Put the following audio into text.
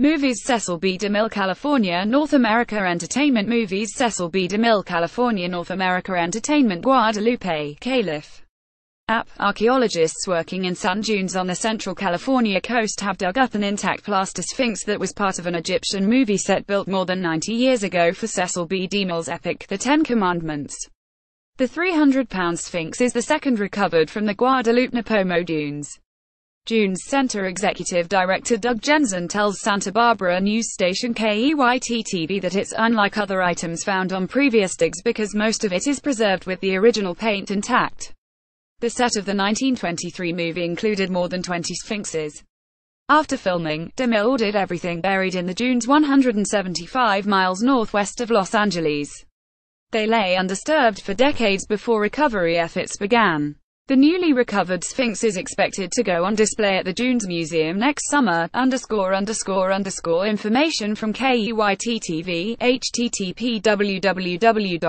Movies Cecil B. DeMille California North America Entertainment Movies Cecil B. DeMille California North America Entertainment Guadalupe, Calif. App. Archaeologists working in sand dunes on the central California coast have dug up an intact plaster sphinx that was part of an Egyptian movie set built more than 90 years ago for Cecil B. DeMille's epic, The Ten Commandments. The 300-pound sphinx is the second recovered from the Guadalupe Nipomo dunes. Dunes Center Executive Director Doug Jensen tells Santa Barbara news station KEYT-TV that it's unlike other items found on previous digs because most of it is preserved with the original paint intact. The set of the 1923 movie included more than 20 sphinxes. After filming, DeMille ordered everything buried in the dunes 175 miles northwest of Los Angeles. They lay undisturbed for decades before recovery efforts began. The newly recovered Sphinx is expected to go on display at the Dunes Museum next summer. Underscore underscore underscore information from KEYT TV, http www.keyt.com.